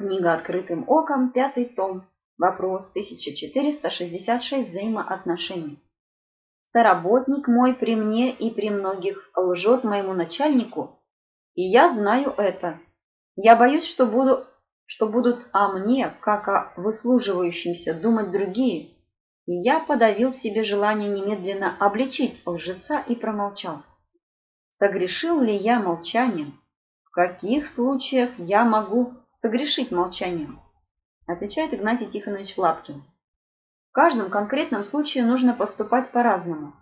Книга «Открытым оком», пятый том. Вопрос 1466 взаимоотношений. Соработник мой при мне и при многих лжет моему начальнику, и я знаю это. Я боюсь, что, буду, что будут о мне, как о выслуживающемся, думать другие, и я подавил себе желание немедленно обличить лжеца и промолчал. Согрешил ли я молчанием? В каких случаях я могу согрешить молчанием? Отвечает Игнатий Тихонович Лапкин. В каждом конкретном случае нужно поступать по-разному.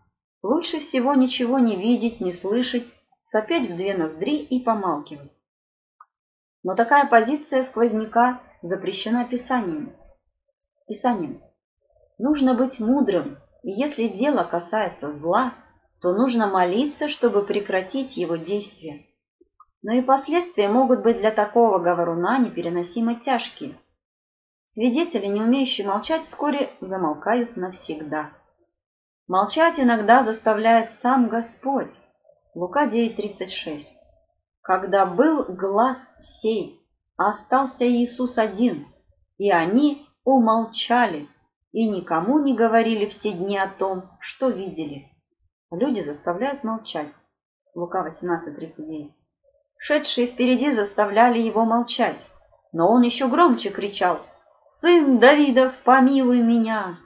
Лучше всего ничего не видеть, не слышать, сопеть в две ноздри и помалкивать. Но такая позиция сквозняка запрещена Писанием. Писанием. Нужно быть мудрым, и если дело касается зла, то нужно молиться, чтобы прекратить его действие. Но и последствия могут быть для такого говоруна непереносимо тяжкие. Свидетели, не умеющие молчать, вскоре замолкают навсегда. Молчать иногда заставляет сам Господь. Лука 9.36. Когда был глаз сей, остался Иисус один, и они умолчали и никому не говорили в те дни о том, что видели. Люди заставляют молчать. Лука 18.39. Шедшие впереди заставляли его молчать, но он еще громче кричал «Сын Давидов, помилуй меня!»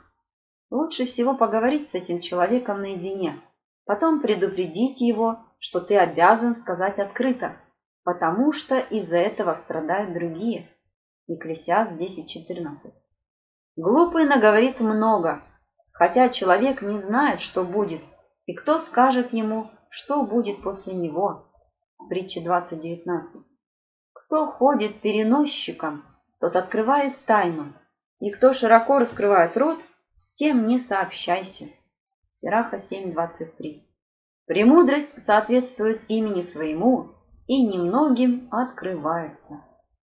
Лучше всего поговорить с этим человеком наедине, потом предупредить его, что ты обязан сказать открыто, потому что из-за этого страдают другие. Екклесиаст 10.14 Глупый наговорит много, хотя человек не знает, что будет, и кто скажет ему, что будет после него. Притча 20.19. Кто ходит переносчиком, тот открывает тайну, и кто широко раскрывает рот, с тем не сообщайся. Сираха 7.23. Премудрость соответствует имени своему и немногим открывается.